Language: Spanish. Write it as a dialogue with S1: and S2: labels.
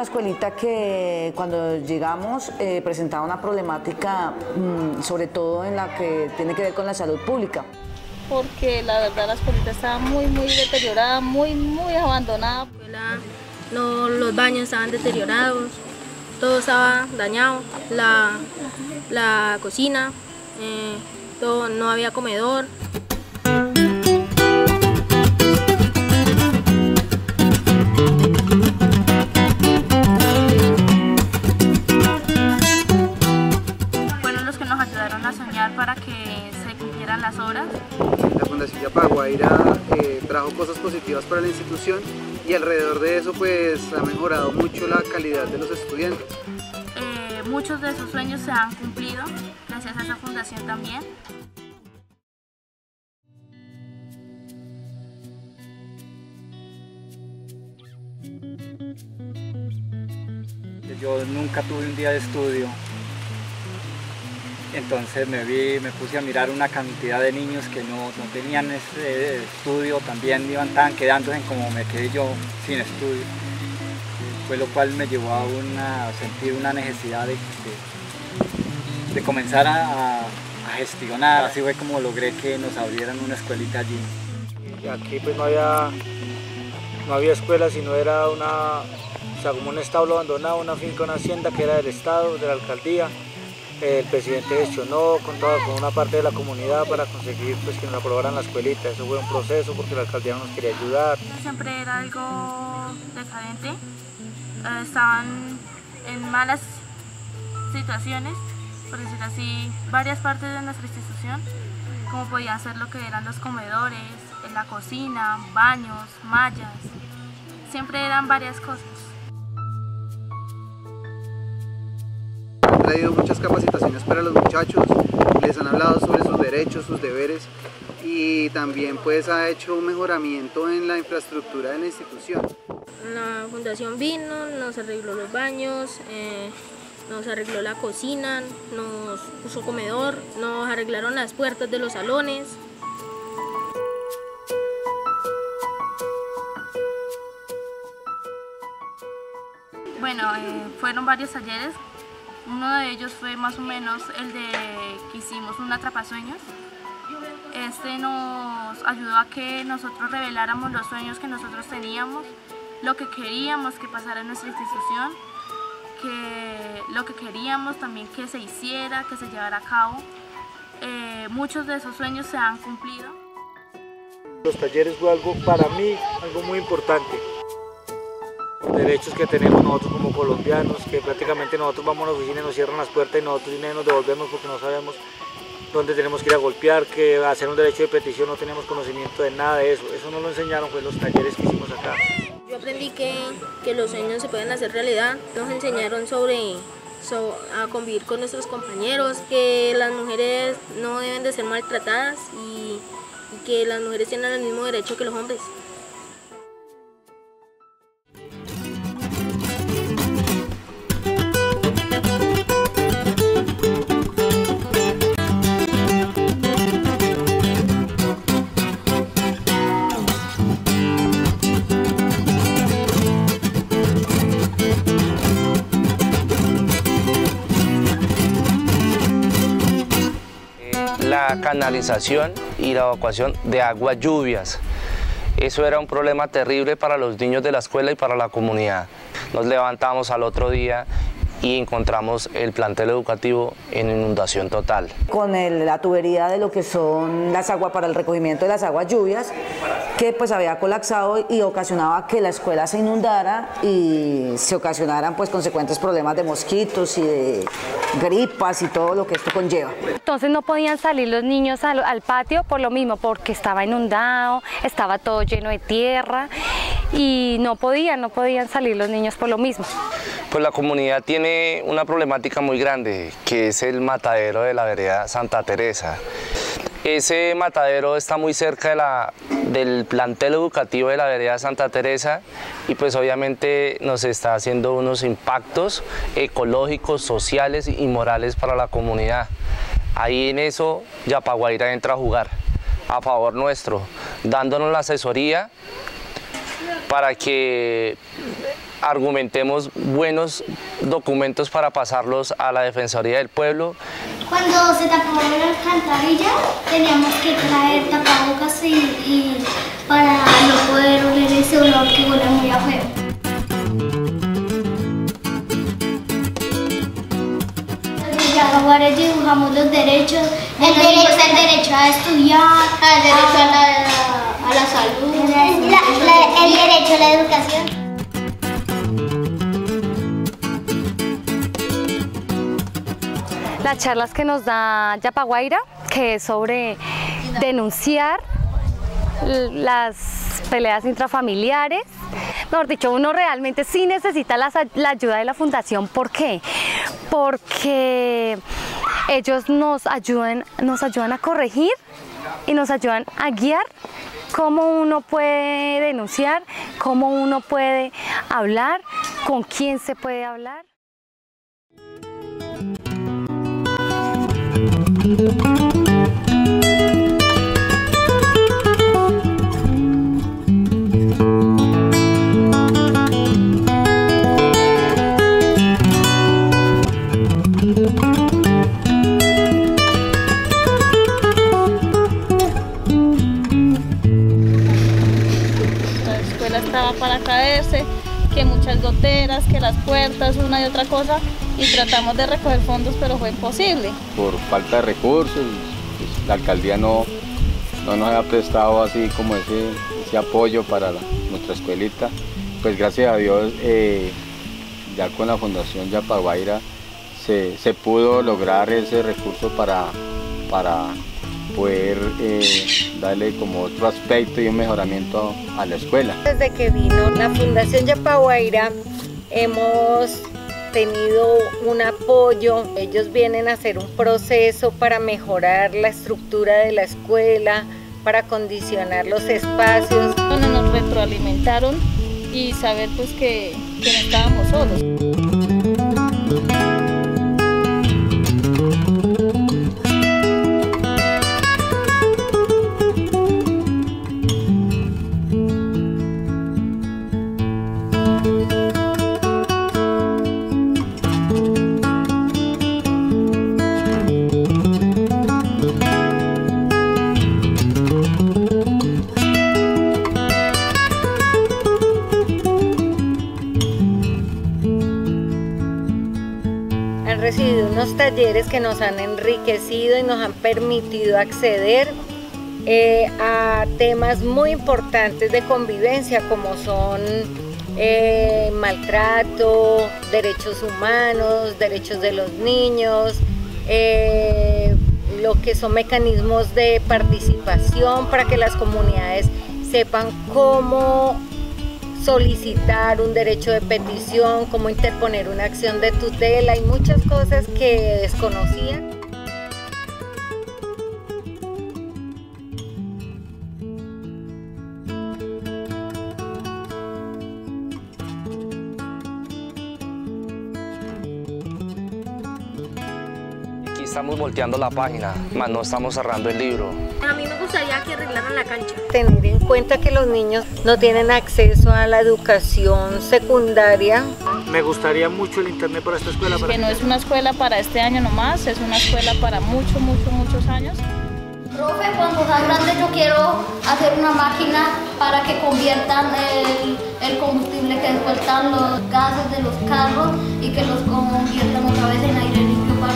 S1: Una escuelita que cuando llegamos eh, presentaba una problemática, mm, sobre todo en la que tiene que ver con la salud pública.
S2: Porque la verdad la escuelita estaba muy, muy deteriorada, muy, muy abandonada.
S3: No, los baños estaban deteriorados, todo estaba dañado, la, la cocina, eh, todo, no había comedor.
S4: La Fundación Yapaguaira eh, trajo cosas positivas para la institución y alrededor de eso pues ha mejorado mucho la calidad de los estudiantes.
S2: Eh, muchos de sus sueños se han cumplido gracias a esa fundación también.
S5: Yo nunca tuve un día de estudio, entonces me vi, me puse a mirar una cantidad de niños que no, no tenían ese estudio, también iban, estaban quedándose como me quedé yo sin estudio. Fue lo cual me llevó a, una, sentir una necesidad de, de, comenzar a, gestionar. Así fue como logré que nos abrieran una escuelita allí.
S6: Aquí pues no había, no había escuela, sino era una, o sea, como un establo abandonado, una finca, una hacienda que era del Estado, de la alcaldía. El presidente gestionó con, toda, con una parte de la comunidad para conseguir pues, que nos aprobaran la escuelita. Eso fue un proceso porque la alcaldía no nos quería ayudar.
S2: Siempre era algo decadente. Eh, estaban en malas situaciones, por decirlo así, varias partes de nuestra institución, como podían ser lo que eran los comedores, la cocina, baños, mallas. Siempre eran varias cosas.
S4: Traído muchas capacitaciones para los muchachos, les han hablado sobre sus derechos, sus deberes y también pues ha hecho un mejoramiento en la infraestructura de la institución.
S3: La fundación vino, nos arregló los baños, eh, nos arregló la cocina, nos puso comedor, nos arreglaron las puertas de los salones.
S2: Bueno, eh, fueron varios talleres. Uno de ellos fue más o menos el de que hicimos un atrapasueños. Este nos ayudó a que nosotros reveláramos los sueños que nosotros teníamos, lo que queríamos que pasara en nuestra institución, que lo que queríamos también que se hiciera, que se llevara a cabo. Eh, muchos de esos sueños se han cumplido.
S6: Los talleres fue algo para mí, algo muy importante derechos que tenemos nosotros como colombianos, que prácticamente nosotros vamos a la oficina y nos cierran las puertas y nosotros nos devolvemos porque no sabemos dónde tenemos que ir a golpear, que hacer un derecho de petición no tenemos conocimiento de nada de eso. Eso nos lo enseñaron pues los talleres que hicimos acá.
S3: Yo aprendí que, que los sueños se pueden hacer realidad. Nos enseñaron sobre, sobre a convivir con nuestros compañeros, que las mujeres no deben de ser maltratadas y, y que las mujeres tienen el mismo derecho que los hombres.
S7: Canalización y la evacuación de aguas lluvias. Eso era un problema terrible para los niños de la escuela y para la comunidad. Nos levantamos al otro día y encontramos el plantel educativo en inundación total.
S1: Con la tubería de lo que son las aguas para el recogimiento de las aguas lluvias, que pues había colapsado y ocasionaba que la escuela se inundara y se ocasionaran pues consecuentes problemas de mosquitos y de gripas y todo lo que esto conlleva.
S8: Entonces no podían salir los niños al, al patio por lo mismo, porque estaba inundado, estaba todo lleno de tierra y no podían, no podían salir los niños por lo mismo.
S7: Pues la comunidad tiene una problemática muy grande, que es el matadero de la vereda Santa Teresa. Ese matadero está muy cerca de la, del plantel educativo de la vereda Santa Teresa y pues obviamente nos está haciendo unos impactos ecológicos, sociales y morales para la comunidad. Ahí en eso Yapaguaira entra a jugar a favor nuestro, dándonos la asesoría para que argumentemos buenos documentos para pasarlos a la Defensoría del Pueblo.
S9: Cuando se tapaba la alcantarilla teníamos que traer tapabocas y, y para no poder oler ese olor que huele muy a feo. Ahora dibujamos los derechos, el derecho, el derecho a estudiar, el derecho a la, a la salud, el derecho a la educación.
S8: Las charlas que nos da Yapaguaira, que es sobre denunciar las peleas intrafamiliares. Mejor dicho, uno realmente sí necesita la, la ayuda de la fundación. ¿Por qué? Porque ellos nos ayudan, nos ayudan a corregir y nos ayudan a guiar cómo uno puede denunciar, cómo uno puede hablar, con quién se puede hablar.
S10: Estaba para caerse, que muchas goteras, que las puertas, una y otra cosa, y tratamos de recoger fondos, pero fue imposible.
S11: Por falta de recursos, pues, la alcaldía no, no nos había prestado así como ese, ese apoyo para la- nuestra escuelita. Pues gracias a Dios, eh, ya con la Fundación Yapaguaira se, se pudo lograr ese recurso para, para poder eh, darle como otro aspecto y un mejoramiento a la escuela.
S12: Desde que vino la Fundación Yapaguaira hemos tenido un apoyo. Ellos vienen a hacer un proceso para mejorar la estructura de la escuela, para condicionar los espacios.
S10: Donde nos retroalimentaron y saber pues que, que no estábamos solos.
S12: Talleres que nos han enriquecido y nos han permitido acceder eh, a temas muy importantes de convivencia como son eh, maltrato, derechos humanos, derechos de los niños, eh, lo que son mecanismos de participación para que las comunidades sepan cómo solicitar un derecho de petición, cómo interponer una acción de tutela y muchas cosas que desconocían.
S7: Estamos volteando la página, más no estamos cerrando el libro.
S3: A mí me gustaría que arreglaran la cancha.
S12: Tener en cuenta que los niños no tienen acceso a la educación secundaria.
S6: Me gustaría mucho el internet para esta escuela. para
S10: Que no es una escuela para este año nomás, es una escuela para muchos, muchos, muchos años.
S9: Profe, cuando sea grande yo quiero hacer una máquina para que conviertan el, el combustible que sueltan los gases de los carros y que los conviertan otra vez en aire limpio para